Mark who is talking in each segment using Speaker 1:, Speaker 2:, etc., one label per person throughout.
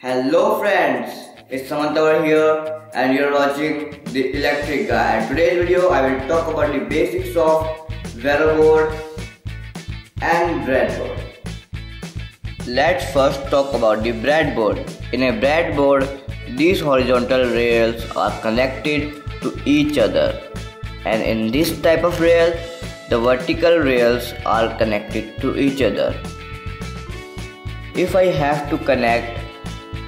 Speaker 1: Hello friends, it's Samantavar here and you're watching The Electric Guy. In today's video I will talk about the basics of Veroboard and breadboard. Let's first talk about the breadboard. In a breadboard, these horizontal rails are connected to each other and in this type of rail, the vertical rails are connected to each other. If I have to connect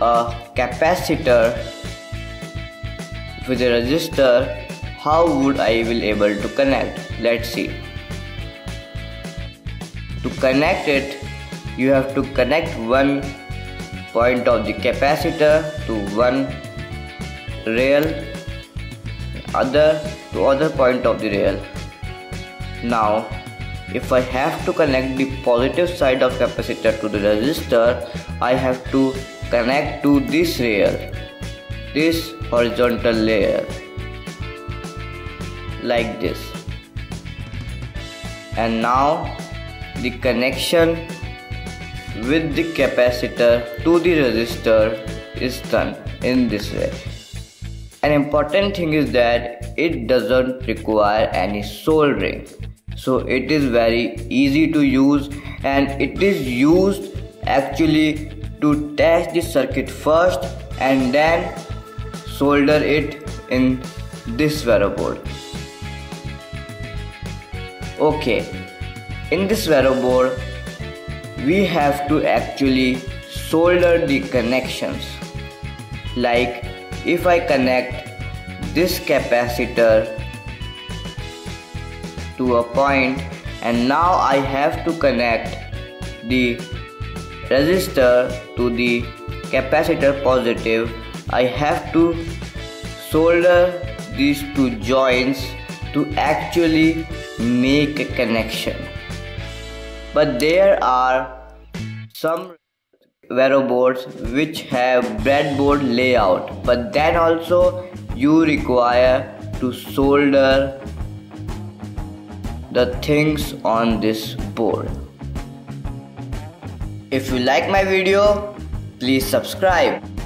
Speaker 1: a capacitor with a resistor how would I will able to connect? Let's see. To connect it you have to connect one point of the capacitor to one rail other to other point of the rail. Now if I have to connect the positive side of capacitor to the resistor I have to connect to this rail this horizontal layer like this. And now the connection with the capacitor to the resistor is done in this way. An important thing is that it doesn't require any soldering so it is very easy to use and it is used actually to test the circuit first and then solder it in this board. Okay, in this board we have to actually solder the connections like if I connect this capacitor to a point and now I have to connect the resistor to the capacitor positive I have to solder these two joints to actually make a connection. But there are some Vero boards which have breadboard layout but then also you require to solder the things on this board if you like my video, please subscribe.